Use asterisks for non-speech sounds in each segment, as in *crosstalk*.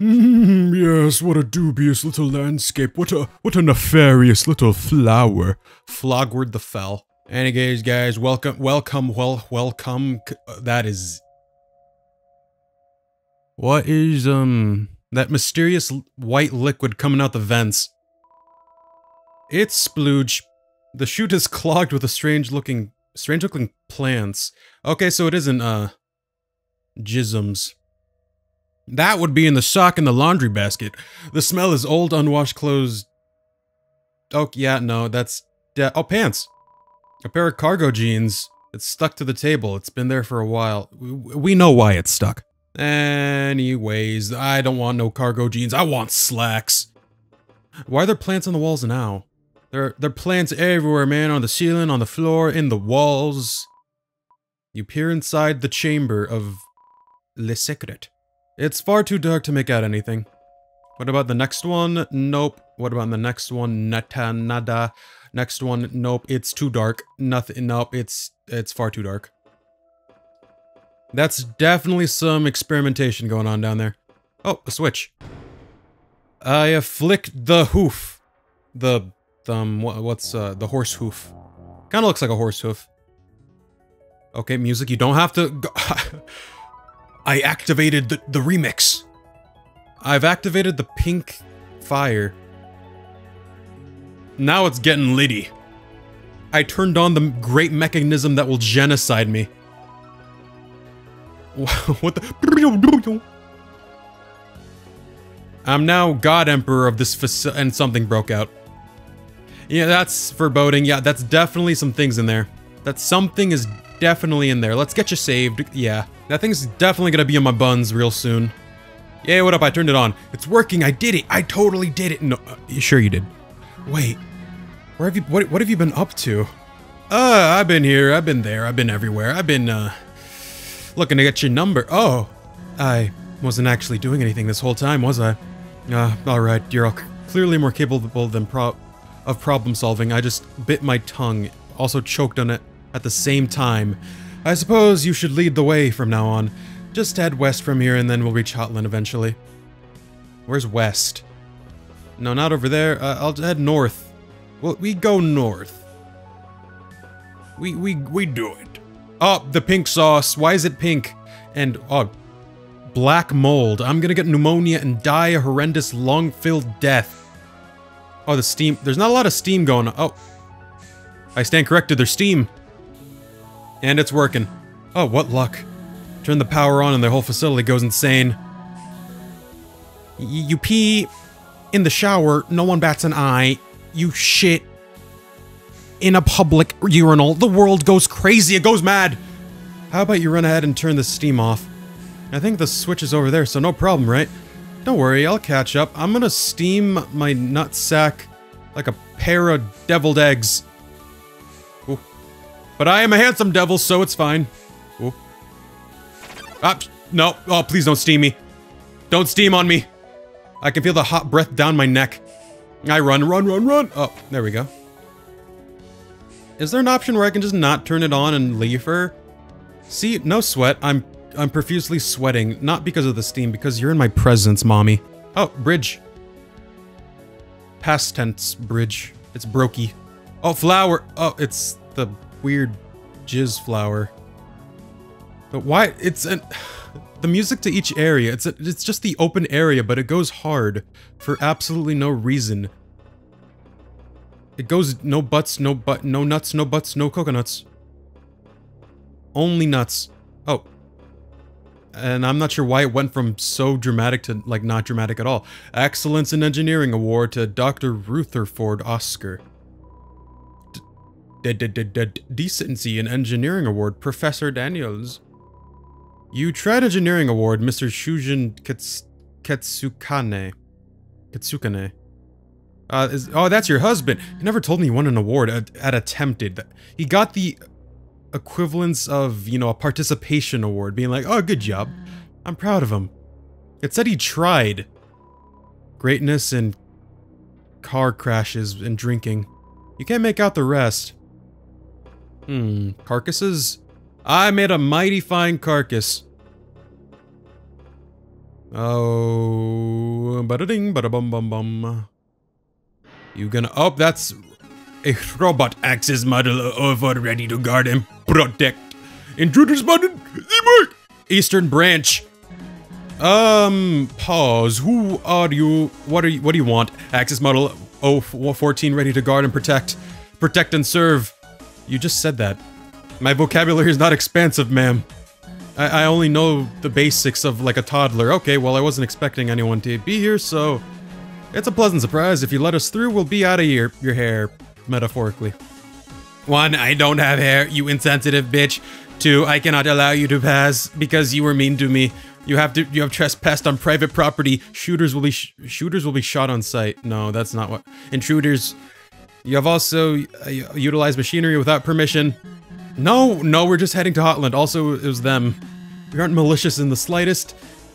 Mm, yes, what a dubious little landscape. What a what a nefarious little flower. Flogward the Fell. Anyways, guys, welcome, welcome, well, welcome. uh, That is. What is, um, that mysterious white liquid coming out the vents? It's splooge. The chute is clogged with a strange looking, strange looking plants. Okay, so it isn't, uh, jisms. That would be in the sock in the laundry basket. The smell is old, unwashed clothes. Oh, yeah, no, that's. oh, pants. A pair of cargo jeans. It's stuck to the table. It's been there for a while. We, we know why it's stuck. Anyways, I don't want no cargo jeans. I want slacks. Why are there plants on the walls now? There, there are plants everywhere, man. On the ceiling, on the floor, in the walls. You peer inside the chamber of Le Secret. It's far too dark to make out anything. What about the next one? Nope. What about the next one? Nata nada. Next one, nope, it's too dark. Nothing, nope, it's it's far too dark. That's definitely some experimentation going on down there. Oh, a switch. I flicked the hoof. The, um, what, what's, uh, the horse hoof. Kinda looks like a horse hoof. Okay, music, you don't have to go *laughs* I activated the, the remix. I've activated the pink fire. Now it's getting litty. I turned on the great mechanism that will genocide me. *laughs* what the? I'm now God Emperor of this facility, and something broke out. Yeah, that's foreboding. Yeah, that's definitely some things in there. That something is definitely in there. Let's get you saved. Yeah, that thing's definitely gonna be in my buns real soon. Yeah, what up? I turned it on. It's working. I did it. I totally did it. No, uh, sure you did. Wait, where have you? What? What have you been up to? Uh, I've been here. I've been there. I've been everywhere. I've been uh, looking to get your number. Oh, I wasn't actually doing anything this whole time, was I? Uh, all right. You're clearly more capable than pro of problem solving. I just bit my tongue. Also choked on it at the same time. I suppose you should lead the way from now on. Just head west from here and then we'll reach Hotland eventually. Where's west? No, not over there. Uh, I'll head north. Well, we go north. We, we, we do it. Oh, the pink sauce. Why is it pink? And, oh, black mold. I'm gonna get pneumonia and die a horrendous lung-filled death. Oh, the steam. There's not a lot of steam going on. Oh. I stand corrected. There's steam. And it's working. Oh, what luck. Turn the power on and the whole facility goes insane. Y you pee in the shower, no one bats an eye. You shit in a public urinal. The world goes crazy, it goes mad. How about you run ahead and turn the steam off? I think the switch is over there, so no problem, right? Don't worry, I'll catch up. I'm gonna steam my nutsack like a pair of deviled eggs. But I am a handsome devil, so it's fine. Ooh. Ah, no. Oh, please don't steam me. Don't steam on me. I can feel the hot breath down my neck. I run, run, run, run. Oh, there we go. Is there an option where I can just not turn it on and leave her? See, no sweat. I'm I'm profusely sweating, not because of the steam, because you're in my presence, mommy. Oh, bridge. Past tense bridge. It's brokey. Oh, flower. Oh, it's the weird jizz flower. But why? It's an *sighs* the music to each area. It's a, it's just the open area, but it goes hard for absolutely no reason. It goes no butts, no but, no nuts, no butts, no coconuts. Only nuts. Oh. And I'm not sure why it went from so dramatic to like not dramatic at all. Excellence in Engineering Award to Dr. Rutherford Oscar. D -d -d -d Decency in Engineering Award, Professor Daniels. You tried Engineering Award, Mr. Chujin Kets Ketsukane. Ketsukane. Uh, is, oh, that's your husband. He never told me he won an award at, at Attempted. He got the equivalence of, you know, a participation award, being like, oh, good job. I'm proud of him. It said he tried. Greatness and car crashes and drinking. You can't make out the rest. Hmm, carcasses? I made a mighty fine carcass. Oh, bada ding, bada bum bum bum. You gonna? Oh, that's a robot access model over ready to guard and protect. Intruders spotted. Eastern Branch. Um, pause. Who are you? What are you? What do you want? Access model 014 ready to guard and protect. Protect and serve. You just said that. My vocabulary is not expansive, ma'am. I, I only know the basics of like a toddler. Okay, well I wasn't expecting anyone to be here, so... It's a pleasant surprise. If you let us through, we'll be out of your, your hair, metaphorically. One, I don't have hair, you insensitive bitch. Two, I cannot allow you to pass because you were mean to me. You have to. You have trespassed on private property. Shooters will be sh shooters will be shot on sight. No, that's not what. Intruders. You have also uh, utilized machinery without permission. No, no, we're just heading to Hotland. Also, it was them. We aren't malicious in the slightest.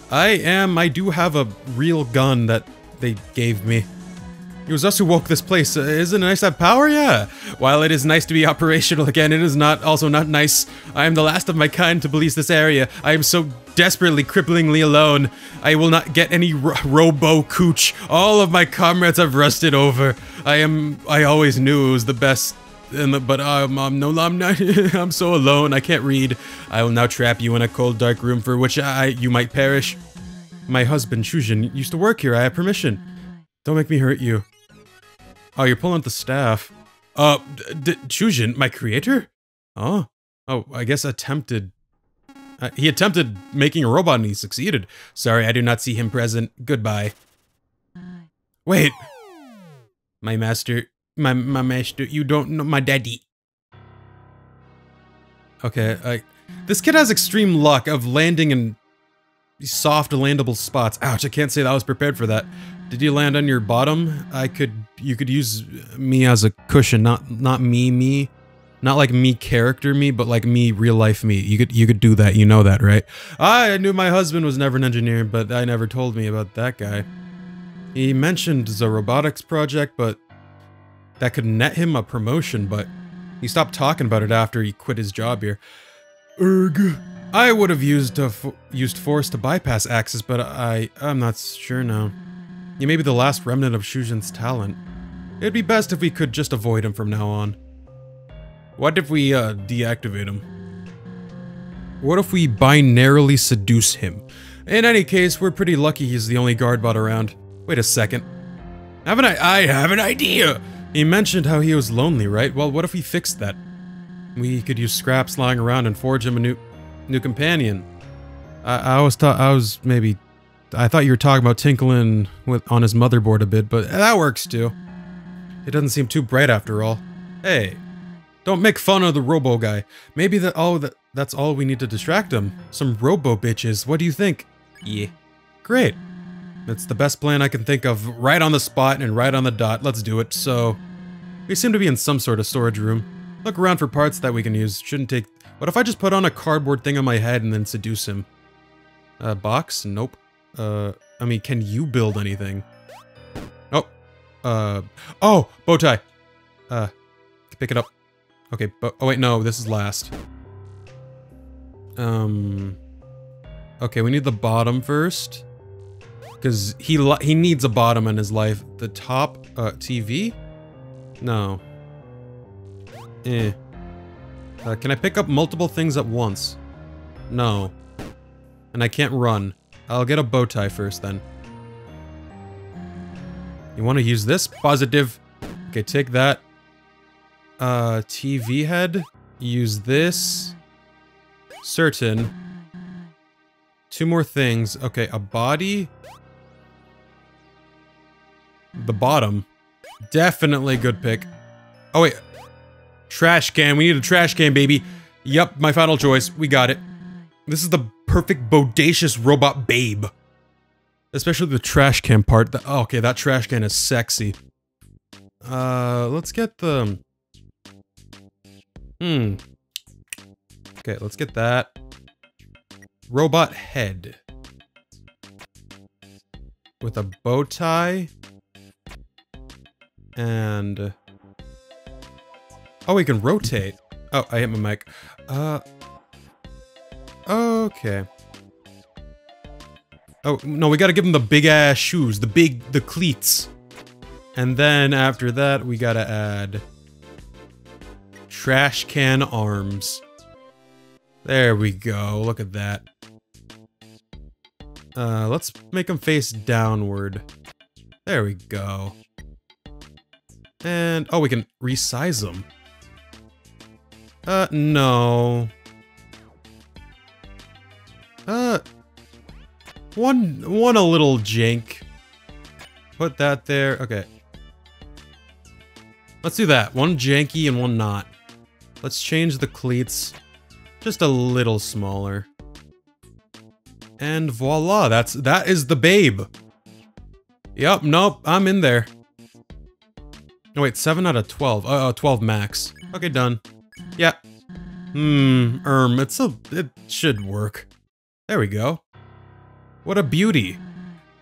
I am. I do have a real gun that they gave me. It was us who woke this place. Uh, isn't it nice to have power? Yeah. While it is nice to be operational again, it is not also not nice. I am the last of my kind to police this area. I am so desperately, cripplingly alone. I will not get any ro robo cooch. All of my comrades have rusted over. I am. I always knew it was the best. The, but um, I'm no, I'm not. *laughs* I'm so alone. I can't read. I will now trap you in a cold, dark room for which I you might perish. My husband Chujin used to work here. I have permission. Don't make me hurt you. Oh, you're pulling the staff. Uh, Chujin, my creator? Oh. Oh, I guess attempted. Uh, he attempted making a robot and he succeeded. Sorry, I do not see him present. Goodbye. Wait. My master. My, my master. You don't know my daddy. Okay, I... This kid has extreme luck of landing in soft landable spots. Ouch, I can't say that I was prepared for that. Did you land on your bottom? I could, you could use me as a cushion, not, not me, me. Not like me character me, but like me real life me. You could, you could do that, you know that, right? I knew my husband was never an engineer, but I never told me about that guy. He mentioned the robotics project, but that could net him a promotion, but he stopped talking about it after he quit his job here. Erg. I would have used used force to bypass Axis, but I I'm not sure now. You may be the last remnant of Chujin's talent. It'd be best if we could just avoid him from now on. What if we, uh, deactivate him? What if we binarily seduce him? In any case, we're pretty lucky he's the only guard bot around. Wait a second. Haven't I- I have an idea! He mentioned how he was lonely, right? Well, what if we fixed that? We could use scraps lying around and forge him a new- new companion. I, I was thought I was maybe I thought you were talking about tinkling with on his motherboard a bit, but that works too. It doesn't seem too bright after all. Hey, don't make fun of the robo guy. Maybe that all that that's all we need to distract him. Some robo bitches. What do you think? Yeah. Great. That's the best plan I can think of. Right on the spot and right on the dot. Let's do it. So, we seem to be in some sort of storage room. Look around for parts that we can use. Shouldn't take... What if I just put on a cardboard thing on my head and then seduce him? A box? Nope. Uh, I mean, can you build anything? Uh, oh, bow tie. Uh, pick it up. Okay, but, oh wait, no, this is last. Um, okay, we need the bottom first. Because he he needs a bottom in his life. The top, uh, TV? No. Eh. Uh, can I pick up multiple things at once? No. And I can't run. I'll get a bow tie first then. You want to use this? Positive. Okay, take that. Uh, TV head. Use this. Certain. Two more things. Okay, a body. The bottom. Definitely good pick. Oh, wait. Trash can. We need a trash can, baby. Yep, my final choice. We got it. This is the perfect bodacious robot babe. Especially the trash can part. The, oh, okay, that trash can is sexy. Uh, let's get the... Hmm. Okay, let's get that. Robot head. With a bow tie. And... Oh, we can rotate. Oh, I hit my mic. Uh, Okay. Oh, no, we gotta give him the big ass shoes, the big, the cleats. And then after that, we gotta add trash can arms. There we go, look at that. Uh, let's make him face downward. There we go. And, oh, we can resize them. Uh, no. Uh, one, one a little jank. Put that there. Okay. Let's do that. One janky and one not. Let's change the cleats just a little smaller. And voila, that's that is the babe. Yep, nope, I'm in there. No, wait, 7 out of 12. Uh, 12 max. Okay, done. Yeah. Hmm, erm, it's a, it should work. There we go. What a beauty.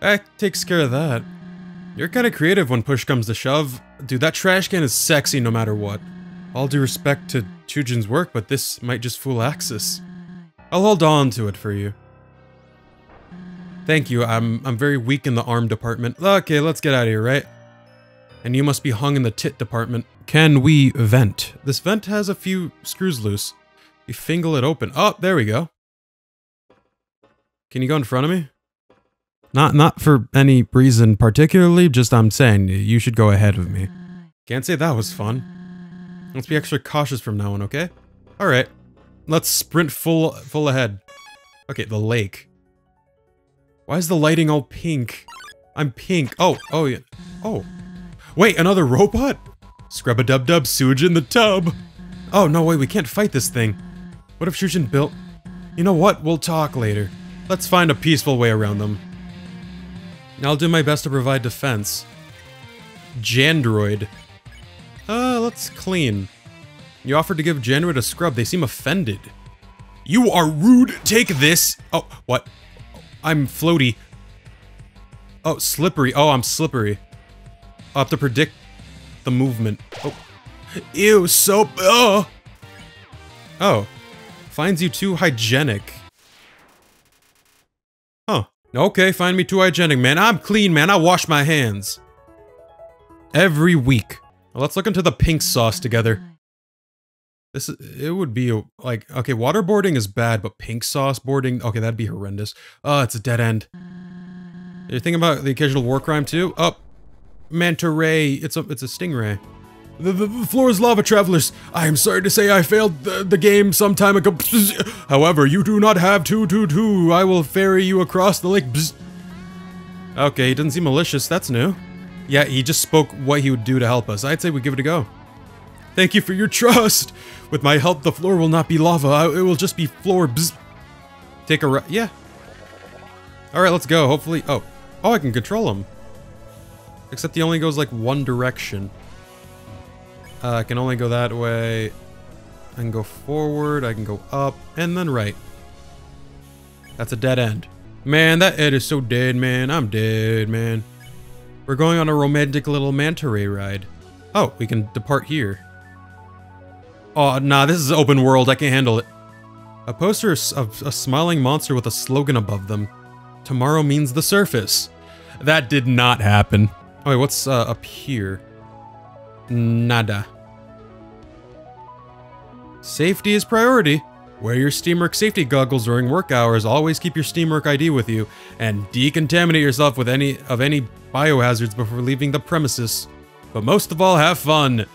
That takes care of that. You're kinda creative when push comes to shove. Dude, that trash can is sexy no matter what. All due respect to Chujin's work, but this might just fool Axis. I'll hold on to it for you. Thank you, I'm I'm very weak in the arm department. Okay, let's get out of here, right? And you must be hung in the tit department. Can we vent? This vent has a few screws loose. You fingle it open. Oh, there we go. Can you go in front of me? Not not for any reason particularly, just I'm saying you should go ahead of me. Can't say that was fun. Let's be extra cautious from now on, okay? Alright. Let's sprint full full ahead. Okay, the lake. Why is the lighting all pink? I'm pink. Oh, oh yeah. Oh. Wait, another robot? Scrub-a-dub-dub, sewage in the tub. Oh, no, way, we can't fight this thing. What if Chujin built... You know what? We'll talk later. Let's find a peaceful way around them. I'll do my best to provide defense. Jandroid. Uh, let's clean. You offered to give Jandroid a scrub. They seem offended. You are rude. Take this. Oh, what? I'm floaty. Oh, slippery. Oh, I'm slippery. I'll have to predict the movement. Oh. Ew, soap. Oh. Oh. Finds you too hygienic. Okay, find me too hygienic, man. I'm clean, man. I wash my hands. Every week. Well, let's look into the pink sauce together. This it would be like okay, waterboarding is bad, but pink sauce boarding, okay, that'd be horrendous. Oh, it's a dead end. You're thinking about the occasional war crime too? Oh, manta ray. It's a it's a stingray. The, the, the floor is lava, travelers. I am sorry to say I failed the, the game some time ago. However, you do not have two two two. I will ferry you across the lake. Okay, he doesn't seem malicious. That's new. Yeah, he just spoke what he would do to help us. I'd say we give it a go. Thank you for your *laughs* trust. With my help, the floor will not be lava. It will just be floor. Bzz. Take a yeah. All right, let's go. Hopefully, oh, oh, I can control him. Except he only goes like one direction. Uh, I can only go that way. I can go forward. I can go up and then right. That's a dead end. Man, that Ed is so dead, man. I'm dead, man. We're going on a romantic little manta ray ride. Oh, we can depart here. Oh, nah, this is open world. I can't handle it. A poster of a smiling monster with a slogan above them. Tomorrow means the surface. That did not happen. Oh, wait, what's uh, up here? Nada. Safety is priority. Wear your Steamwork safety goggles during work hours. Always keep your Steamwork ID with you, and decontaminate yourself with any of any biohazards before leaving the premises. But most of all, have fun.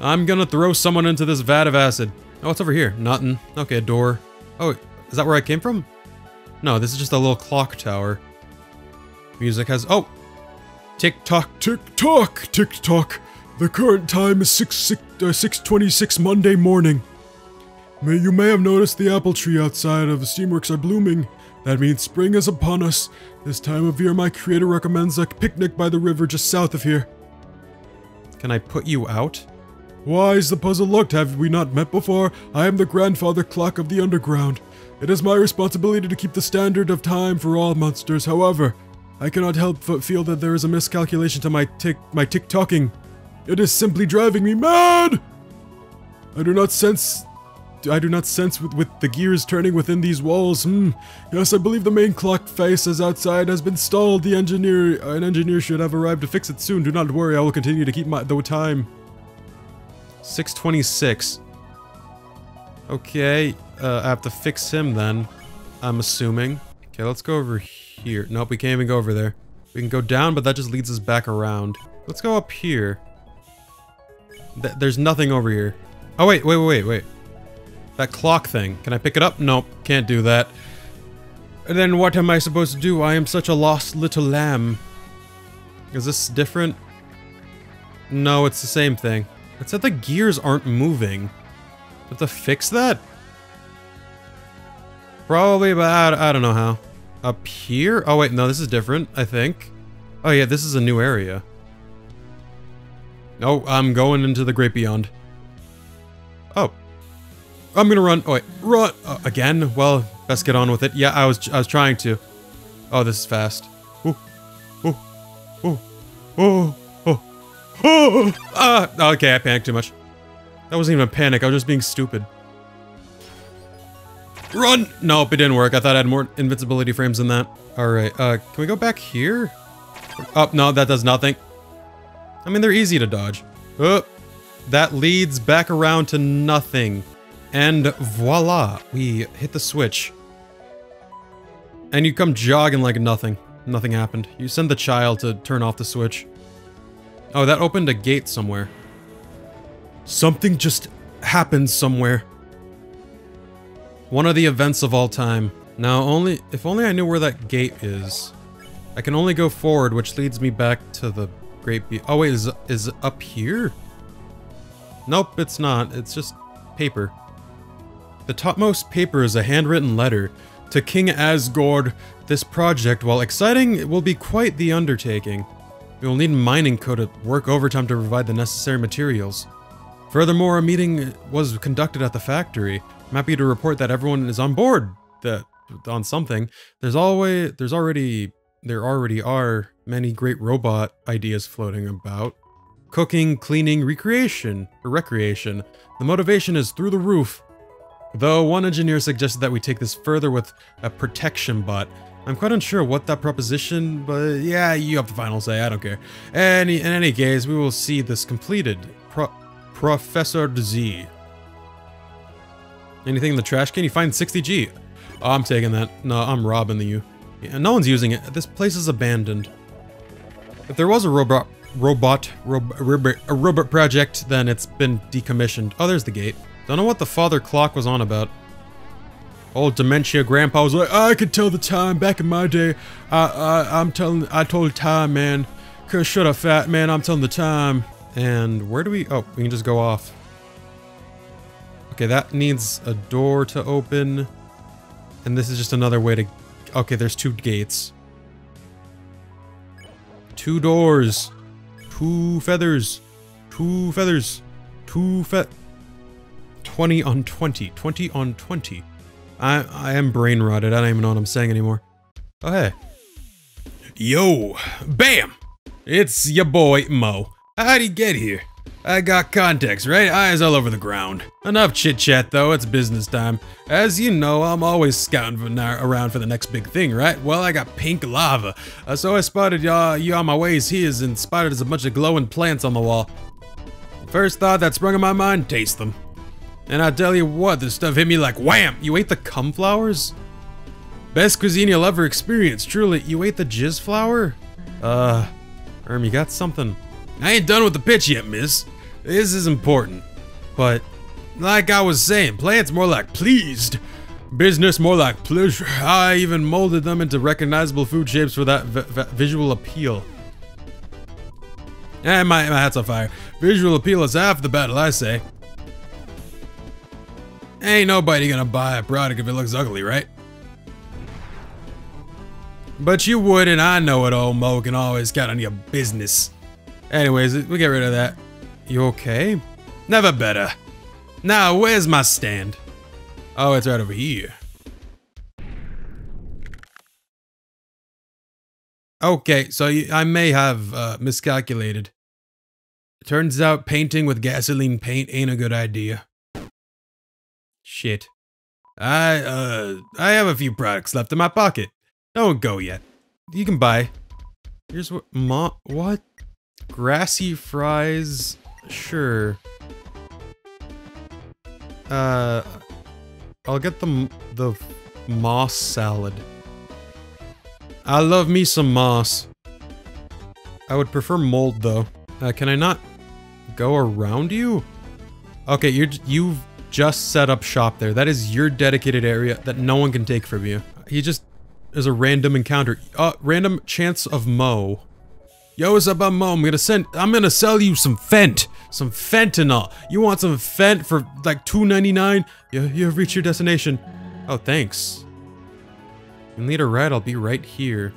I'm gonna throw someone into this vat of acid. Oh, what's over here? Nothing. Okay, a door. Oh, is that where I came from? No, this is just a little clock tower. Music has... Oh! Tick-tock. Tick-tock, tick-tock. The current time is 6, 6, uh, 6.26 Monday morning. May You may have noticed the apple tree outside of the Steamworks are blooming. That means spring is upon us. This time of year, my creator recommends a picnic by the river just south of here. Can I put you out? Why is the puzzle looked? Have we not met before? I am the grandfather clock of the underground. It is my responsibility to keep the standard of time for all monsters. However, I cannot help but feel that there is a miscalculation to my tick my tick-tocking. It is simply driving me mad! I do not sense I do not sense with, with the gears turning within these walls. Hmm. Yes, I believe the main clock face is outside has been stalled. The engineer, an engineer should have arrived to fix it soon. Do not worry, I will continue to keep my the time. 626. Okay, uh, I have to fix him then. I'm assuming. Okay, let's go over here. Nope, we can't even go over there. We can go down, but that just leads us back around. Let's go up here. Th there's nothing over here. Oh, wait, wait, wait, wait. That clock thing. Can I pick it up? Nope, can't do that. Then what am I supposed to do? I am such a lost little lamb. Is this different? No, it's the same thing. It said the gears aren't moving. Have to fix that? Probably, but I, I don't know how. Up here? Oh wait, no, this is different, I think. Oh yeah, this is a new area. No, I'm going into the great beyond. Oh. I'm gonna run. Oh wait, run! Uh, again? Well, best get on with it. Yeah, I was I was trying to. Oh, this is fast. Oh, oh, oh, oh, oh, oh! Ah! Okay, I panicked too much. That wasn't even a panic, I was just being stupid. Run! Nope, it didn't work. I thought I had more invincibility frames than that. Alright, uh, can we go back here? Oh, no, that does nothing. I mean, they're easy to dodge. Oh, that leads back around to nothing. And voila, we hit the switch. And you come jogging like nothing. Nothing happened. You send the child to turn off the switch. Oh, that opened a gate somewhere. Something just happened somewhere. One of the events of all time. Now, only if only I knew where that gate is. I can only go forward, which leads me back to the Great Oh wait, is, is up here? Nope, it's not. It's just paper. The topmost paper is a handwritten letter. To King Asgore, this project, while exciting, will be quite the undertaking. We will need mining code to work overtime to provide the necessary materials. Furthermore, a meeting was conducted at the factory. I'm happy to report that everyone is on board that on something. There's always there's already there already are many great robot ideas floating about. Cooking, cleaning, recreation, or recreation. The motivation is through the roof. Though one engineer suggested that we take this further with a protection bot. I'm quite unsure what that proposition, but yeah, you have the final say, I don't care. Any, in any case, we will see this completed. Pro Professor Z. Anything in the trash can? You find 60G. Oh, I'm taking that. No, I'm robbing the you. Yeah, no one's using it. This place is abandoned. If there was a robot, robot, rob, a robot project, then it's been decommissioned. Oh, there's the gate. Don't know what the father clock was on about. Old dementia grandpa was like, I could tell the time back in my day. I, I, I'm telling, I told time, man. Cause shut up, fat man. I'm telling the time. And where do we, oh, we can just go off. Okay, that needs a door to open. And this is just another way to... Okay, there's two gates. Two doors. Two feathers. Two feathers. Two fe... 20 on 20. 20 on 20. I, I am brain rotted. I don't even know what I'm saying anymore. Oh, hey. Yo. Bam! It's your boy, Mo. How'd he get here? I got contacts, right? Eyes all over the ground. Enough chit chat though, it's business time. As you know, I'm always scouting around for the next big thing, right? Well, I got pink lava. Uh, so I spotted y'all you on my ways here and spotted as a bunch of glowing plants on the wall. First thought that sprung in my mind, taste them. And I tell you what, this stuff hit me like wham! You ate the cum flowers? Best cuisine you'll ever experience, truly. You ate the jizz flower? Uh, Erm, you got something. I ain't done with the pitch yet, miss. This is important. But, like I was saying, plants more like pleased. Business more like pleasure. I even molded them into recognizable food shapes for that visual appeal. And my, my hat's on fire. Visual appeal is half the battle, I say. Ain't nobody gonna buy a product if it looks ugly, right? But you would, and I know it, old Mo can always count on your business. Anyways, we get rid of that. You okay? Never better. Now, where's my stand? Oh, it's right over here. Okay, so I may have uh, miscalculated. Turns out painting with gasoline paint ain't a good idea. Shit. I, uh, I have a few products left in my pocket. Don't go yet. You can buy. Here's what, ma, what? Grassy fries? Sure. Uh, I'll get the, the moss salad. I love me some moss. I would prefer mold though. Uh, can I not go around you? Okay, you're you've just set up shop there. That is your dedicated area that no one can take from you. He just is a random encounter. Uh, random chance of Mo. Yo, what's up, I'm Mo. I'm gonna send- I'm gonna sell you some Fent. Some fentanyl. You want some Fent for like $2.99? You, you've reached your destination. Oh, thanks. And lead a right, I'll be right here.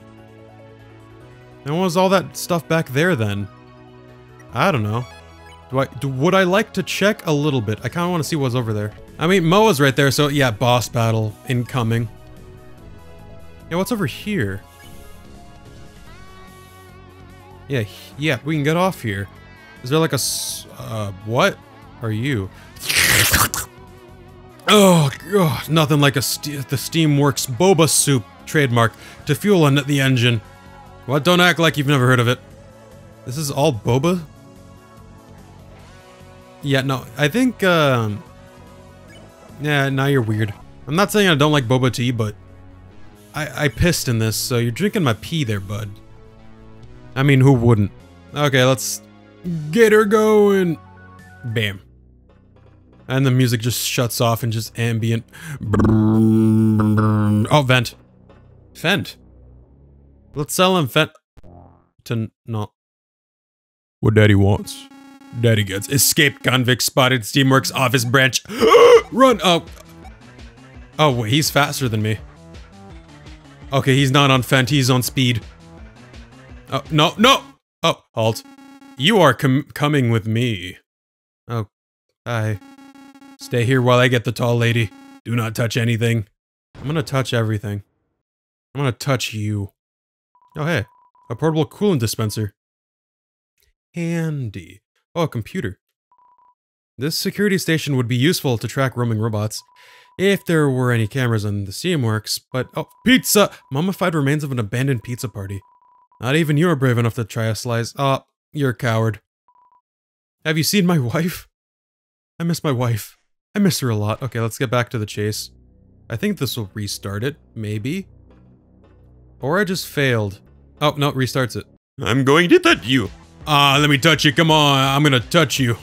And what was all that stuff back there then? I don't know. Do I- do, would I like to check a little bit? I kinda wanna see what's over there. I mean, Moa's right there, so yeah, boss battle incoming. Yeah, what's over here? Yeah, yeah, we can get off here. Is there like a uh, what are you? *laughs* Oh, God, nothing like a st the Steamworks Boba Soup trademark to fuel the engine. What? Don't act like you've never heard of it. This is all boba? Yeah, no, I think, um... Yeah, now you're weird. I'm not saying I don't like boba tea, but... I, I pissed in this, so you're drinking my pee there, bud. I mean, who wouldn't? Okay, let's get her going. Bam. And the music just shuts off and just ambient. Oh, vent. Fent. Let's sell him Fent. To not. What daddy wants. Daddy gets. Escaped convict spotted Steamworks office branch. *gasps* Run! Oh. Oh, wait, he's faster than me. Okay, he's not on Fent, he's on speed. Oh, no, no! Oh, halt. You are com coming with me. Oh, I Stay here while I get the tall lady. Do not touch anything. I'm gonna touch everything. I'm gonna touch you. Oh, hey. A portable coolant dispenser. Handy. Oh, a computer. This security station would be useful to track roaming robots. If there were any cameras on the Steamworks, but- Oh, pizza! Mummified remains of an abandoned pizza party. Not even you are brave enough to try a slice. Oh, you're a coward. Have you seen my *laughs* wife? I miss my wife. I miss her a lot. Okay, let's get back to the chase. I think this will restart it, maybe? Or I just failed. Oh, no, it restarts it. I'm going to touch you. Ah, let me touch you. Come on, I'm gonna touch you.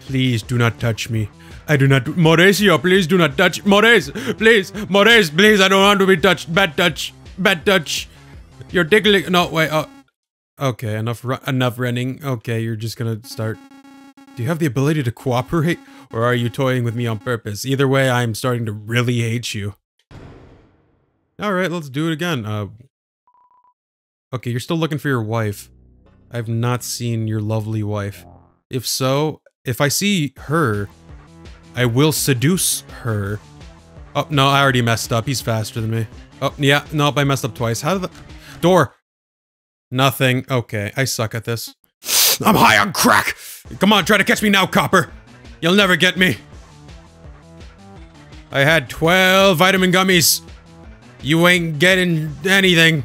Please do not touch me. I do not- Mauricio, please do not touch- Maurice, please! Maurice, please, I don't want to be touched. Bad touch. Bad Dutch. You're tickling- No, wait, oh. Okay, enough enough running. Okay, you're just gonna start. Do you have the ability to cooperate? Or are you toying with me on purpose? Either way, I'm starting to really hate you. Alright, let's do it again. Uh, okay, you're still looking for your wife. I've not seen your lovely wife. If so, if I see her, I will seduce her. Oh, no, I already messed up. He's faster than me. Oh, yeah, nope, I messed up twice. How did the- Door! Nothing. Okay, I suck at this. I'm high on crack! Come on, try to catch me now, copper! You'll never get me. I had 12 vitamin gummies. You ain't getting anything.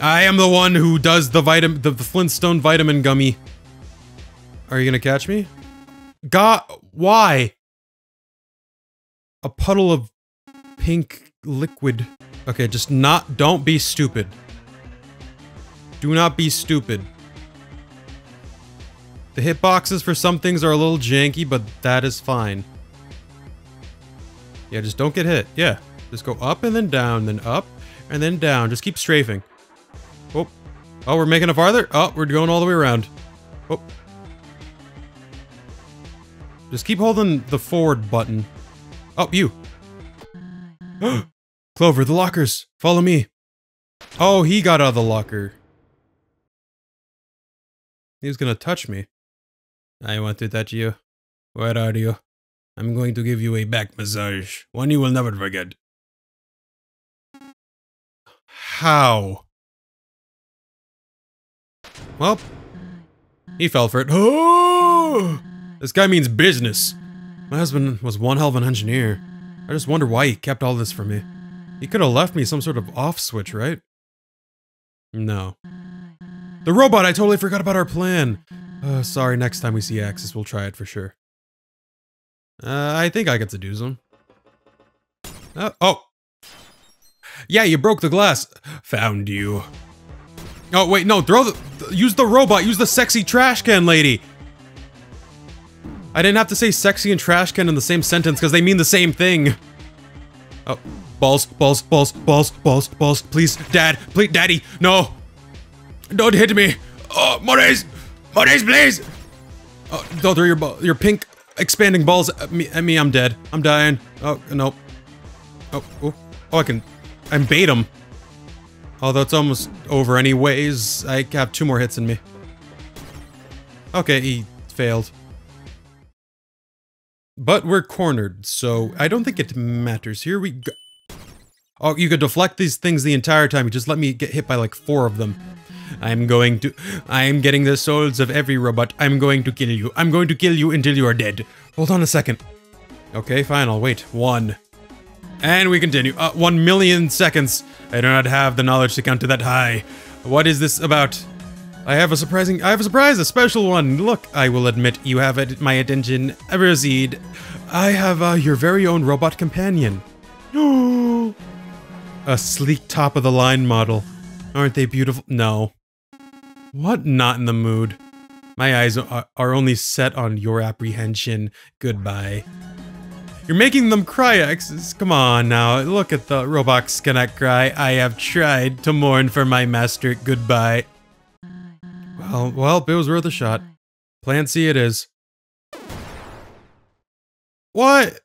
I am the one who does the vitamin- the, the Flintstone vitamin gummy. Are you gonna catch me? God, why? A puddle of pink liquid. Okay, just not- don't be stupid. Do not be stupid. The hitboxes for some things are a little janky, but that is fine. Yeah, just don't get hit. Yeah. Just go up and then down, then up and then down. Just keep strafing. Oh. Oh, we're making it farther? Oh, we're going all the way around. Oh. Just keep holding the forward button. Oh, you. *gasps* Uh, Clover, the lockers. Follow me. Oh, he got out of the locker. He was gonna touch me. I want to touch you. Where are you? I'm going to give you a back massage. One you will never forget. How? Well, he fell for it. Oh! *gasps* This guy means business. My husband was one hell of an engineer. I just wonder why he kept all this from me. He could have left me some sort of off switch, right? No. The robot! I totally forgot about our plan! Uh, sorry, next time we see Axis, we'll try it for sure. Uh, I think I get to do some. Uh, oh! Yeah, you broke the glass. Found you. Oh, wait, no, throw the- use the robot, use the sexy trash can lady! I didn't have to say sexy and trash can in the same sentence because they mean the same thing. Oh, balls, balls, balls, balls, balls, balls, please, dad, please, daddy, no! Don't hit me! Oh, Maurice! Maurice, please! Oh, don't throw your your pink expanding balls at me, at me, I'm dead. I'm dying. Oh, no. Oh, oh, oh I can, I bait him. Although it's almost over anyways, I have two more hits in me. Okay, he failed. But we're cornered, so I don't think it matters. Here we go. Oh, you could deflect these things the entire time. You just let me get hit by like four of them. I'm going to... I'm getting the souls of every robot. I'm going to kill you. I'm going to kill you until you are dead. Hold on a second. Okay, fine. I'll wait. One. And we continue. Uh, one million seconds. I do not have the knowledge to count to that high. What is this about? I have a surprising- I have a surprise, a special one. Look, I will admit you have it, my attention. Proceed. I have uh, your very own robot companion. *gasps* *gasps* a sleek top-of-the-line model. Aren't they beautiful? No. What? Not in the mood. My eyes are, are only set on your apprehension. Goodbye. You're making them cry, X's. Come on now, look at the robots cannot cry. I have tried to mourn for my master. Goodbye. Well, well, it was worth a shot. Plan C it is. What?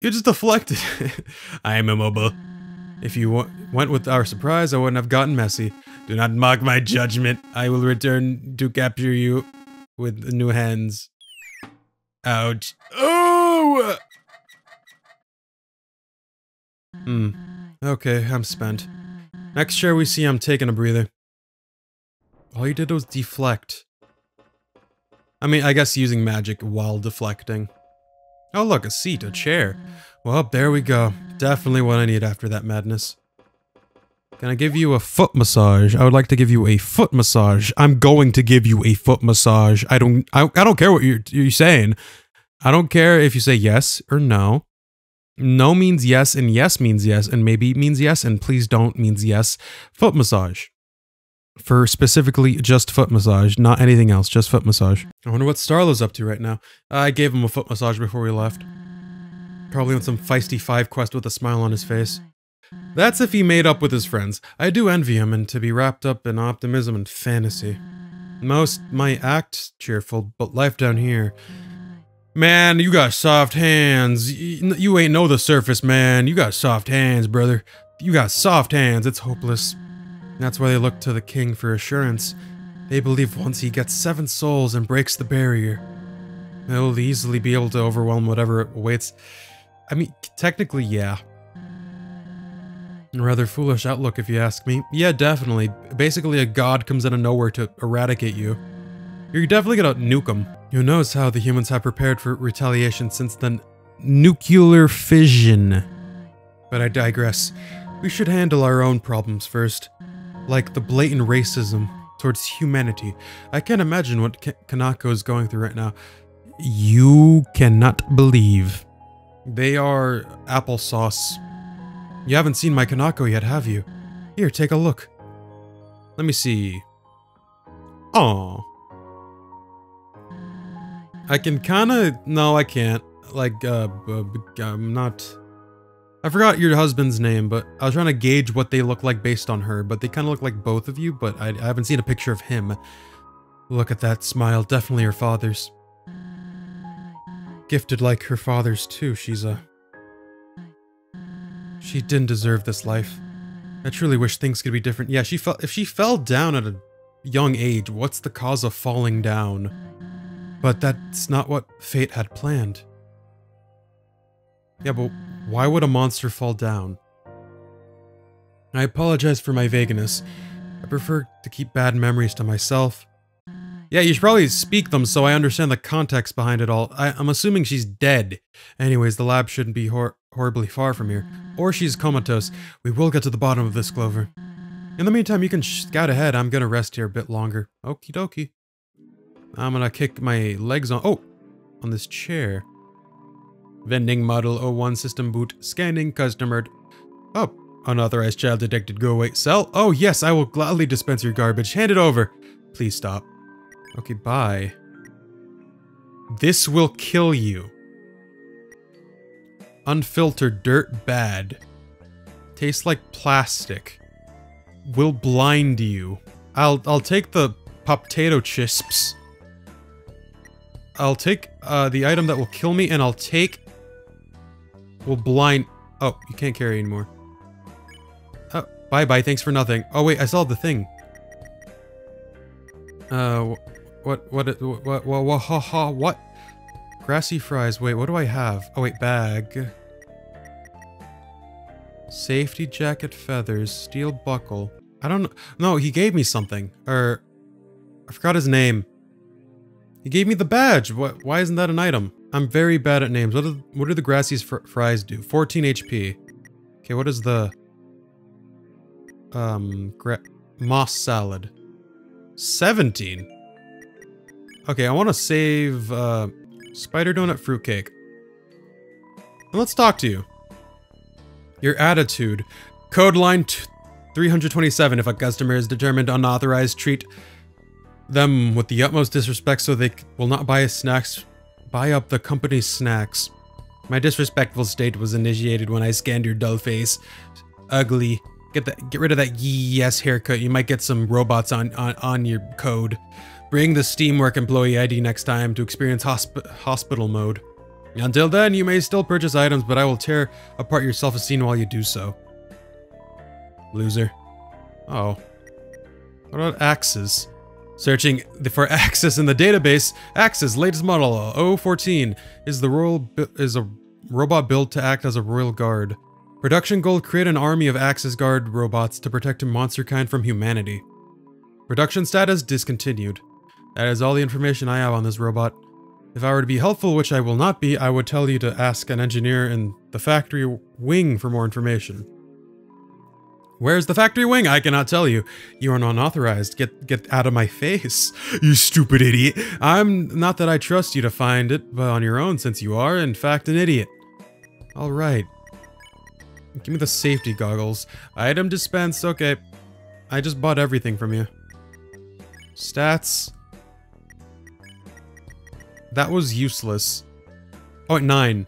You just deflected. *laughs* I am immobile. If you went with our surprise, I wouldn't have gotten messy. Do not mock my judgment. I will return to capture you with new hands. Ouch. Oh! Hmm. Okay, I'm spent. Next chair we see I'm taking a breather. All you did was deflect. I mean, I guess using magic while deflecting. Oh look, a seat, a chair. Well, there we go. Definitely what I need after that madness. Can I give you a foot massage? I would like to give you a foot massage. I'm going to give you a foot massage. I don't I, I don't care what you're, you're saying. I don't care if you say yes or no. No means yes and yes means yes and maybe means yes and please don't means yes. Foot massage for specifically just foot massage, not anything else, just foot massage. I wonder what Starlo's up to right now. I gave him a foot massage before we left. Probably on some feisty five quest with a smile on his face. That's if he made up with his friends. I do envy him and to be wrapped up in optimism and fantasy. Most might act cheerful, but life down here... Man, you got soft hands. You ain't know the surface, man. You got soft hands, brother. You got soft hands. It's hopeless. That's why they look to the king for assurance. They believe once he gets seven souls and breaks the barrier, he'll easily be able to overwhelm whatever awaits. I mean, technically, yeah. Rather foolish outlook, if you ask me. Yeah, definitely. Basically, a god comes out of nowhere to eradicate you. You're definitely gonna nuke him. Who knows how the humans have prepared for retaliation since the nuclear fission. But I digress. We should handle our own problems first like the blatant racism towards humanity. I can't imagine what Kanako is going through right now. You cannot believe. They are applesauce. You haven't seen my Kanako yet, have you? Here, take a look. Let me see. Oh. I can kinda... No, I can't. Like, uh, I'm not... I forgot your husband's name, but I was trying to gauge what they look like based on her, but they kind of look like both of you, but I, I haven't seen a picture of him. Look at that smile, definitely her father's. Gifted like her father's too, she's a... She didn't deserve this life. I truly wish things could be different. Yeah, she fell- if she fell down at a young age, what's the cause of falling down? But that's not what fate had planned. Yeah, but why would a monster fall down? I apologize for my vagueness. I prefer to keep bad memories to myself. Yeah, you should probably speak them so I understand the context behind it all. I, am assuming she's dead. Anyways, the lab shouldn't be hor horribly far from here. Or she's comatose. We will get to the bottom of this, Clover. In the meantime, you can scout ahead. I'm gonna rest here a bit longer. Okie dokie. I'm gonna kick my legs on- oh! On this chair. Vending model 01 system boot. Scanning customer. Oh, unauthorized child detected. Go away. Sell? Oh yes, I will gladly dispense your garbage. Hand it over. Please stop. Okay, bye. This will kill you. Unfiltered dirt bad. Tastes like plastic. Will blind you. I'll I'll take the potato chisps. I'll take uh, the item that will kill me, and I'll take... Will blind... Oh, you can't carry anymore. Oh, bye-bye, thanks for nothing. Oh wait, I saw the thing. Uh, what, what, what, what, what, what, ha, ha, what? Grassy fries, wait, what do I have? Oh wait, bag. Safety jacket feathers, steel buckle. I don't know. No, he gave me something. Or, I forgot his name. He gave me the badge. What? Why isn't that an item? I'm very bad at names. What do, what do the grassy fr fries do? 14 HP. Okay, what is the... Um, moss salad. 17? Okay, I want to save, uh, spider donut fruitcake. Let's talk to you. Your attitude. Code line 327 if a customer is determined unauthorized, treat them with the utmost disrespect so they will not buy snacks, buy up the company's snacks. My disrespectful state was initiated when I scanned your dull face. Ugly. Get that. Get rid of that yes haircut. You might get some robots on on, on your code. Bring the Steamwork employee ID next time to experience hosp hospital mode. Until then, you may still purchase items, but I will tear apart your self-esteem while you do so. Loser. Oh. What about Axis? Searching for Axis in the database, Axis latest model 014 is the royal is a robot built to act as a royal guard. Production goal create an army of Axis guard robots to protect monster kind from humanity. Production status discontinued. That is all the information I have on this robot. If I were to be helpful, which I will not be, I would tell you to ask an engineer in the factory wing for more information. Where's the factory wing? I cannot tell you. You are unauthorized. Get get out of my face. *laughs* You stupid idiot. I'm not that I trust you to find it, but on your own since you are, in fact, an idiot. Alright. Give me the safety goggles. Item dispense. Okay. I just bought everything from you. Stats. That was useless. Oh, wait, nine.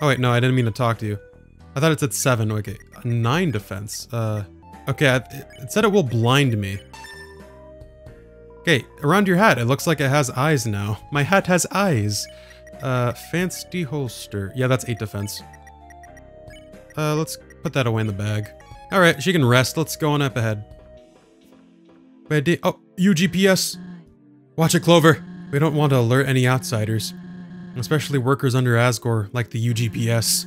Oh wait, no, I didn't mean to talk to you. I thought it said seven. Okay, nine defense. Uh, okay, it said it will blind me. Okay, around your hat, it looks like it has eyes now. My hat has eyes. Uh, fancy holster. Yeah, that's eight defense. Uh, let's put that away in the bag. Alright, she can rest. Let's go on up ahead. Wait, oh, UGPS. Watch it, Clover. We don't want to alert any outsiders. Especially workers under Asgore, like the UGPS.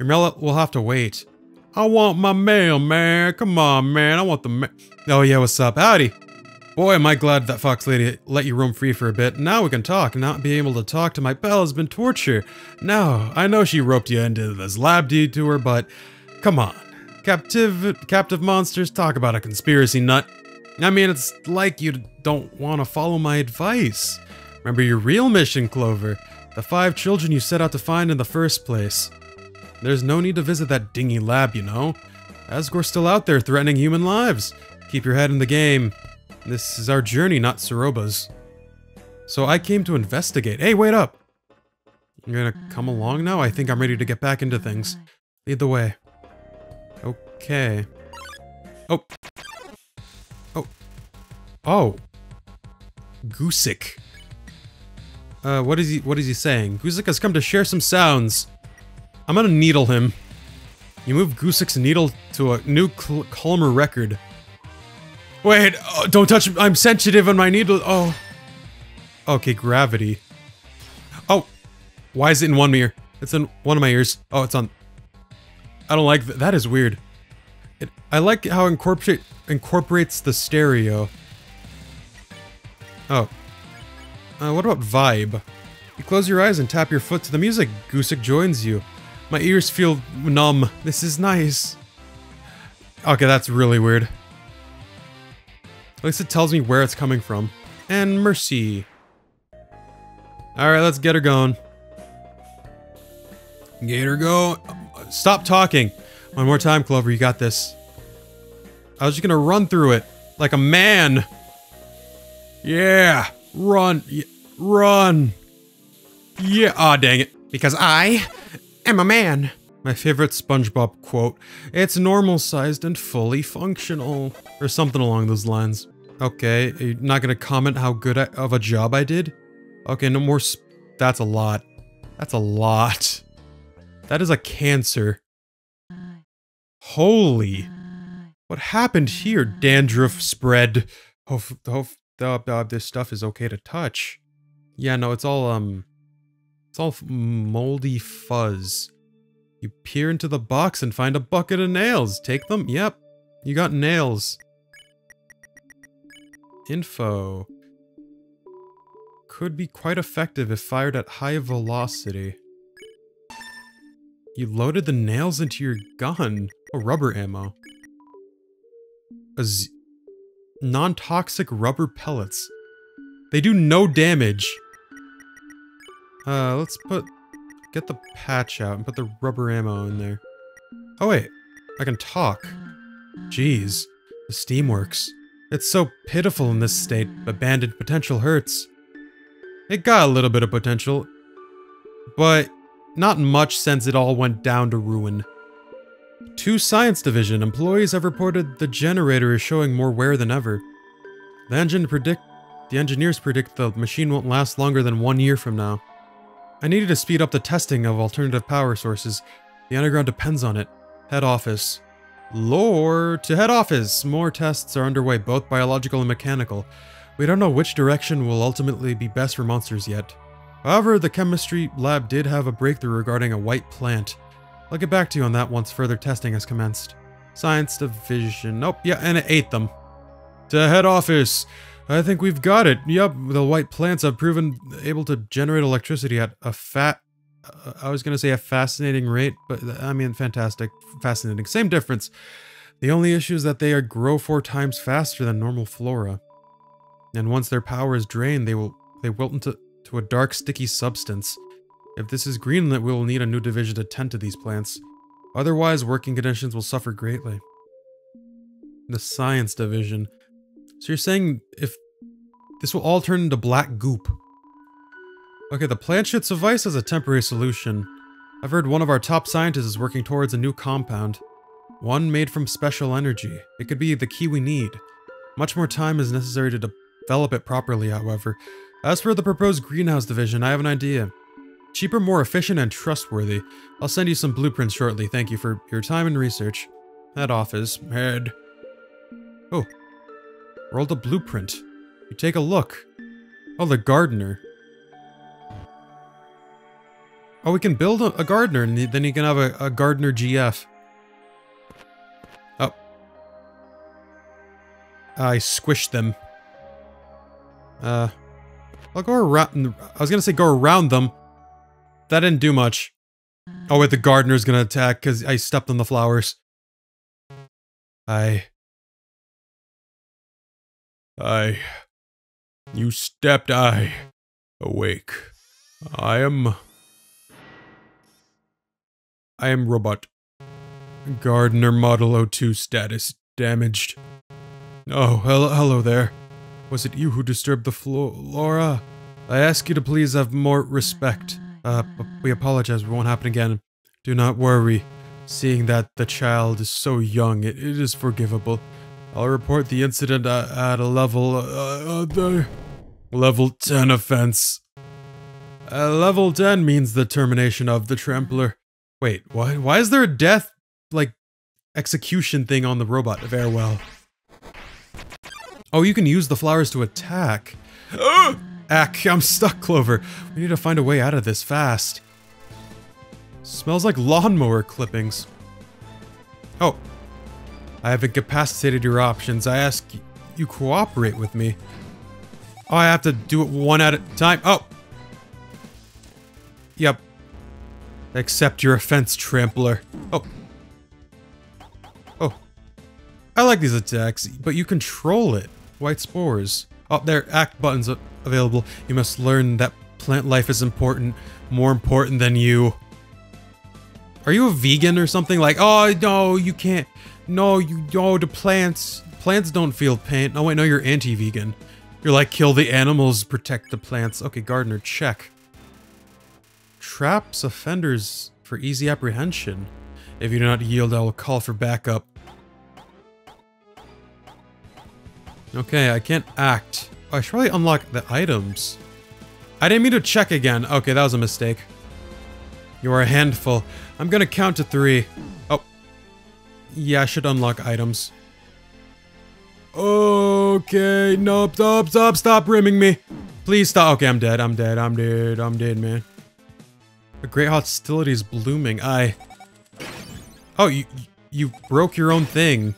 Will have to wait. I want my mail, man. Come on, man. I want the mail. Oh, yeah, what's up? Howdy. Boy, am I glad that Fox Lady let you roam free for a bit. Now we can talk. Not being able to talk to my pal has been torture. Now, I know she roped you into this lab detour, but come on. Captive, captive monsters, talk about a conspiracy nut. I mean, it's like you don't want to follow my advice. Remember your real mission, Clover. The five children you set out to find in the first place. There's no need to visit that dingy lab, you know. Asgore's still out there threatening human lives. Keep your head in the game. This is our journey, not Ceroba's. So I came to investigate. Hey, wait up! You're gonna come along now? I think I'm ready to get back into things. Lead the way. Okay. Oh. Oh. Oh. Goosic. Uh, what is he- what is he saying? Goosic has come to share some sounds. I'm gonna needle him. You move Goosic's needle to a new Calmer record. Wait, oh, don't touch- me. I'm sensitive on my needle- oh. Okay, gravity. Oh, why is it in one ear? It's in one of my ears. Oh, it's on- I don't like that. That is weird. It, I like how incorporate, incorporates the stereo. Oh. Uh, what about vibe? You close your eyes and tap your foot to the music. Goosic joins you. My ears feel numb. This is nice. Okay, that's really weird. At least it tells me where it's coming from. And mercy. Alright, let's get her going. Get her going. Stop talking. One more time, Clover, you got this. I was just gonna run through it. Like a man. Yeah. Run. Run. Yeah. Aw, oh, dang it. Because I am a man. My favorite SpongeBob quote. It's normal-sized and fully functional. Or something along those lines. Okay, you're not gonna comment how good I, of a job I did? Okay, no more That's a lot. That's a lot. That is a cancer. Holy. What happened here? Dandruff spread. Hope, hope uh, uh, this stuff is okay to touch. Yeah, no, it's all, um... It's all moldy fuzz. You peer into the box and find a bucket of nails. Take them? Yep. You got nails. Info. Could be quite effective if fired at high velocity. You loaded the nails into your gun. Oh, rubber ammo. Non-toxic rubber pellets. They do no damage. Uh, let's put... Get the patch out and put the rubber ammo in there. Oh wait, I can talk. Jeez, the steam works. It's so pitiful in this state, abandoned potential hurts. It got a little bit of potential, but not much since it all went down to ruin. Two Science Division employees have reported the generator is showing more wear than ever. The engine predict the engineers predict the machine won't last longer than one year from now. I needed to speed up the testing of alternative power sources. The underground depends on it. Head office. Lore to head office. More tests are underway, both biological and mechanical. We don't know which direction will ultimately be best for monsters yet. However, the chemistry lab did have a breakthrough regarding a white plant. I'll get back to you on that once further testing has commenced. Science Division. Nope, yeah, and it ate them. To head office. I think we've got it. Yep, the white plants have proven able to generate electricity at a fat... Uh, I was going to say a fascinating rate, but I mean fantastic, fascinating. Same difference. The only issue is that they grow four times faster than normal flora. And once their power is drained, they will they wilt into to a dark, sticky substance. If this is greenlit, we will need a new division to tend to these plants. Otherwise, working conditions will suffer greatly. The science division. So you're saying if this will all turn into black goop. Okay, the plant should suffice as a temporary solution. I've heard one of our top scientists is working towards a new compound. One made from special energy. It could be the key we need. Much more time is necessary to develop it properly, however. As for the proposed greenhouse division, I have an idea. Cheaper, more efficient, and trustworthy. I'll send you some blueprints shortly. Thank you for your time and research. Head office. Head. Oh. Rolled a blueprint. You take a look. Oh, the gardener. Oh, we can build a, a gardener, and then you can have a, a gardener GF. Oh. I squished them. Uh, I'll go around. I was gonna say go around them. That didn't do much. Oh wait, the gardener's gonna attack because I stepped on the flowers. I... I... You stepped I... Awake. I am... I am robot. Gardener Model 02 status damaged. Oh, hello, hello there. Was it you who disturbed the floor, Laura? I ask you to please have more respect. Uh, we apologize, it won't happen again. Do not worry. Seeing that the child is so young, it, it is forgivable. I'll report the incident uh, at a level, uh, uh, level 10 offense. Uh, level 10 means the termination of the Trampler. Wait, what? Why is there a death, like, execution thing on the robot? Very well. Oh, you can use the flowers to attack. *gasps* Ack, I'm stuck, Clover. We need to find a way out of this fast. Smells like lawnmower clippings. Oh. I have incapacitated your options. I ask you cooperate with me. Oh, I have to do it one at a time. Oh. Yep. Accept your offense, trampler. Oh. Oh. I like these attacks, but you control it. White spores. Oh, there, act buttons available. You must learn that plant life is important. More important than you. Are you a vegan or something? Like, oh, no, you can't. No, you, no, the plants. Plants don't feel pain. Oh, wait, no, you're anti-vegan. You're like, kill the animals, protect the plants. Okay, gardener, check. Traps offenders for easy apprehension. If you do not yield, I will call for backup. Okay, I can't act. Oh, I should probably unlock the items. I didn't mean to check again. Okay, that was a mistake. You are a handful. I'm gonna count to three. Oh. Yeah, I should unlock items. Okay, nope, stop, stop, stop rimming me. Please stop. Okay, I'm dead, I'm dead, I'm dead, I'm dead, man. A great hostility is blooming. I... Oh, you, you broke your own thing.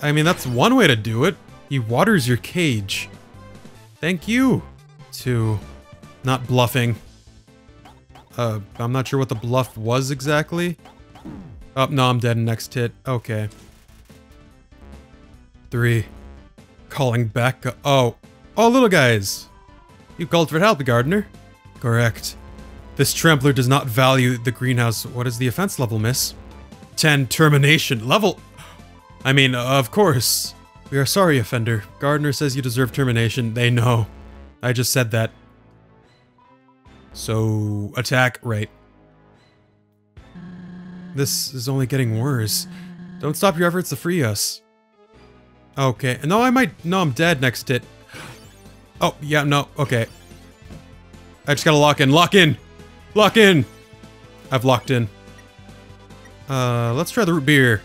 I mean, that's one way to do it. He waters your cage. Thank you. To... Not bluffing. Uh, I'm not sure what the bluff was exactly. Oh, no, I'm dead in next hit. Okay. Three. Calling back. Oh. Oh, little guys. You called for help, Gardener. Correct. This trampler does not value the greenhouse. What is the offense level, miss? 10. Termination. Level... I mean, of course. We are sorry, offender. Gardener says you deserve termination. They know. I just said that. So, attack, right. This is only getting worse. Don't stop your efforts to free us. Okay, no, I might- no, I'm dead next hit. Oh, yeah, no, okay. I just gotta lock in. Lock in! Lock in! I've locked in. Uh, let's try the root beer.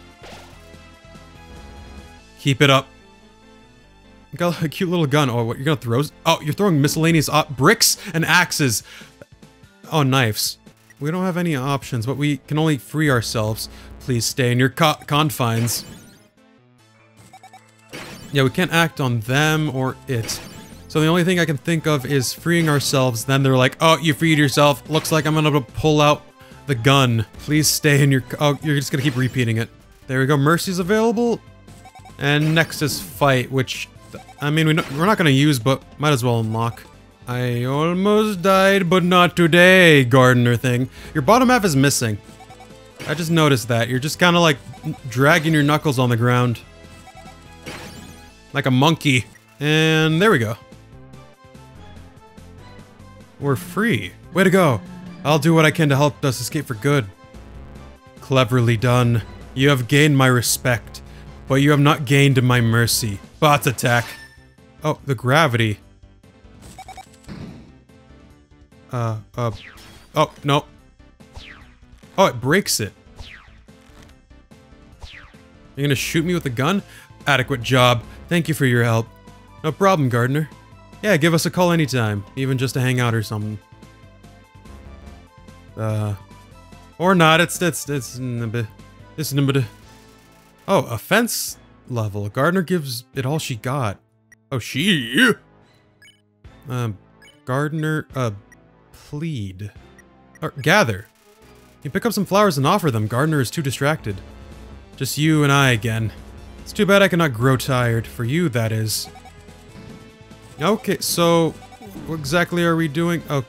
Keep it up. Got a cute little gun. Oh, what, you're gonna throw- Oh, you're throwing miscellaneous bricks and axes. Oh, knives. We don't have any options, but we can only free ourselves. Please stay in your co confines. Yeah, we can't act on them or it. So the only thing I can think of is freeing ourselves. Then they're like, oh, you freed yourself. Looks like I'm gonna pull out the gun. Please stay in your... Oh, you're just gonna keep repeating it. There we go. Mercy's available. And next is fight, which... I mean, we we're not gonna use, but might as well unlock. I almost died, but not today, gardener thing. Your bottom half is missing. I just noticed that. You're just kind of like dragging your knuckles on the ground. Like a monkey. And there we go. We're free. Way to go. I'll do what I can to help us escape for good. Cleverly done. You have gained my respect, but you have not gained my mercy. Bots attack. Oh, the gravity. Uh, uh, oh, no. Oh, it breaks it. You're gonna shoot me with a gun? Adequate job. Thank you for your help. No problem, Gardener. Yeah, give us a call anytime, even just to hang out or something. Uh, or not, it's, it's, it's, it's, oh, offense level. Gardener gives it all she got. Oh, she? Um, Gardener, uh, plead. Or gather. You pick up some flowers and offer them. Gardener is too distracted. Just you and I again. It's too bad I cannot grow tired. For you, that is. Okay, so... What exactly are we doing? Oh.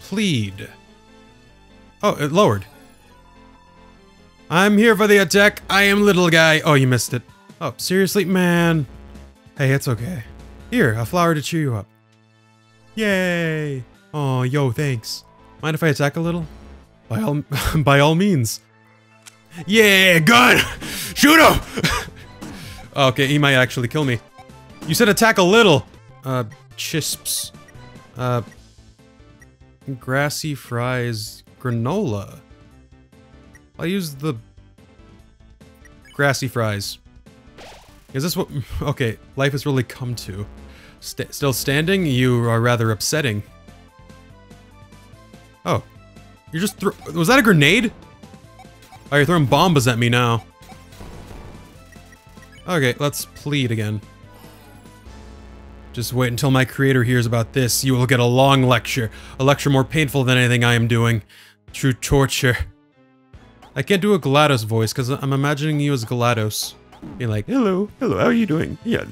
Plead. Oh, it lowered. I'm here for the attack. I am little guy. Oh, you missed it. Oh, seriously? Man. Hey, it's okay. Here, a flower to cheer you up. Yay! Oh, yo, thanks. Mind if I attack a little? By all, *laughs* by all means. Yeah, gun! Shoot him! *laughs* okay, he might actually kill me. You said attack a little! Uh, chisps. Uh, grassy fries granola. I'll use the grassy fries. Is this what- *laughs* okay, life has really come to. St still standing? You are rather upsetting. Oh. You're just Was that a grenade? Oh, you're throwing bombas at me now. Okay, let's plead again. Just wait until my creator hears about this. You will get a long lecture. A lecture more painful than anything I am doing. True torture. I can't do a GLaDOS voice because I'm imagining you as GLaDOS. Being like, hello, hello, how are you doing? Yeah.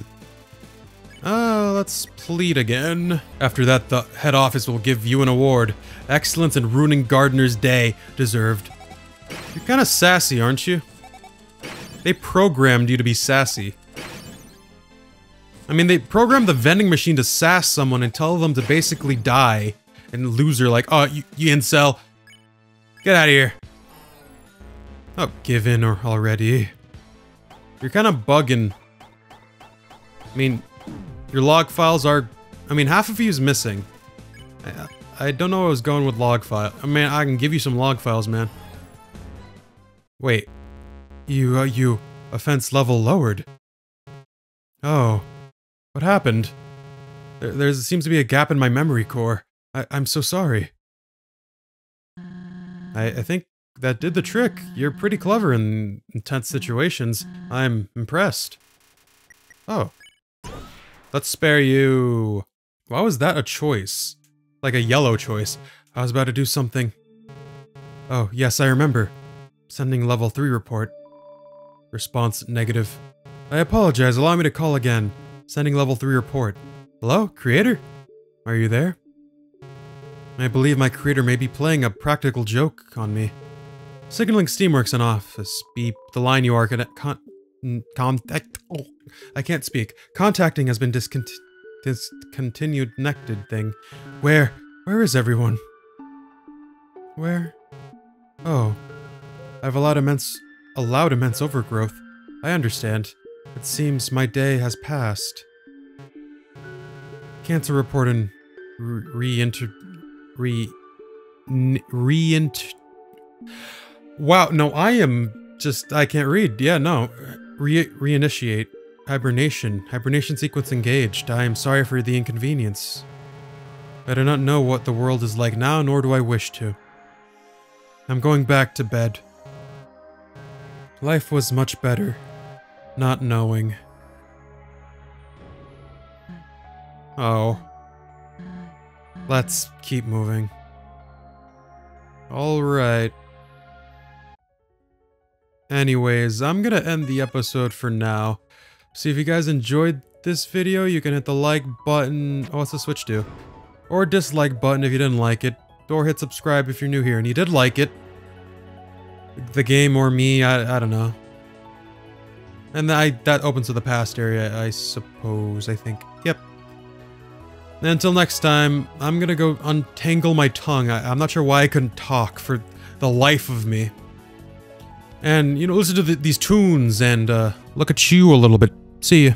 Uh, let's plead again. After that, the head office will give you an award. Excellence in ruining Gardener's day. Deserved. You're kind of sassy, aren't you? They programmed you to be sassy. I mean, they programmed the vending machine to sass someone and tell them to basically die. And loser like, oh, you, you incel. Get out of here. Oh, give in already. You're kind of bugging. I mean, your log files are... I mean, half of you is missing. I, I don't know where I was going with log file. I mean, I can give you some log files, man. Wait. You, uh, you... Offense level lowered. Oh. What happened? There there seems to be a gap in my memory core. I, I'm so sorry. I, I think that did the trick. You're pretty clever in intense situations. I'm impressed. Oh. Let's spare you. Why was that a choice? Like a yellow choice. I was about to do something. Oh, yes, I remember. Sending level 3 report. Response negative. I apologize, allow me to call again. Sending level 3 report. Hello, creator? Are you there? I believe my creator may be playing a practical joke on me. Signaling Steamworks in office. Beep. The line you are con- con- contact. Oh, I can't speak. Contacting has been discont discontinued. Connected thing. Where? Where is everyone? Where? Oh. I've allowed immense, allowed immense overgrowth. I understand. It seems my day has passed. Cancer report and re-inter... Re... Re-int... Wow, no, I am just... I can't read. Yeah, no. Re reinitiate. Hibernation. Hibernation sequence engaged. I am sorry for the inconvenience. I do not know what the world is like now, nor do I wish to. I'm going back to bed. Life was much better. Not knowing. Oh. Let's keep moving. Alright. Anyways, I'm gonna end the episode for now. See if you guys enjoyed this video, you can hit the like button. Oh, what's the switch do? Or dislike button if you didn't like it. Or hit subscribe if you're new here and you did like it. The game or me, I, I don't know. And I, that opens to the past area, I suppose, I think. Yep. And until next time, I'm gonna go untangle my tongue. I, I'm not sure why I couldn't talk for the life of me and, you know, listen to the, these tunes and uh, look at you a little bit. See you.